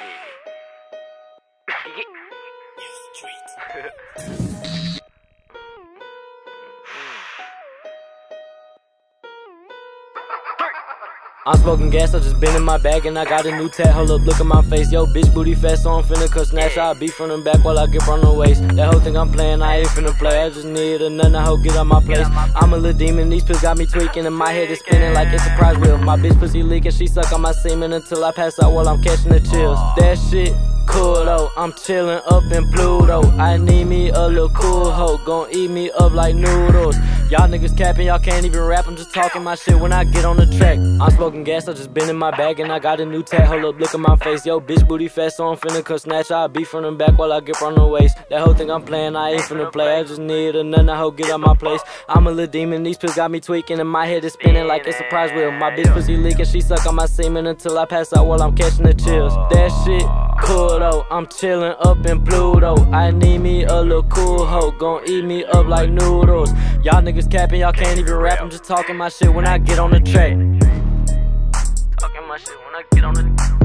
yeah. I'm smoking gas, I just been in my bag and I got a new tat. Hold up, look at my face. Yo, bitch, booty fast, so I'm finna cut snatch. I beat from the back while I get from the waist. That whole thing I'm playing, I ain't finna play. I just need a nut, I hope get out my place. I'm a little demon, these pills got me tweaking and my head is spinning like it's a prize wheel. My bitch pussy leaking, she suck on my semen until I pass out while I'm catching the chills. That shit cool though. I'm chillin' up in Pluto. I need me a little cool hoe, gon' eat me up like noodles. Y'all niggas capping, y'all can't even rap. I'm just talking my shit when I get on the track. I'm smoking gas, I just been in my bag and I got a new tat. Hold up, look at my face. Yo, bitch booty fast, so I'm finna cut snatch. I beat from the back while I get from the waist. That whole thing I'm playing, I ain't finna play. I just need a nut, I hope get out my place. I'm a little demon, these pills got me tweaking and my head is spinning like a prize wheel. My bitch pussy leaking, she suck on my semen until I pass out while I'm catching the chills. That shit cool though, I'm chillin' up in Pluto. I need me a little cool hoe, gon' eat me up like noodles. Y'all niggas capping, y'all can't even rap. I'm just talking my shit when I get on the track. Talking my shit when I get on the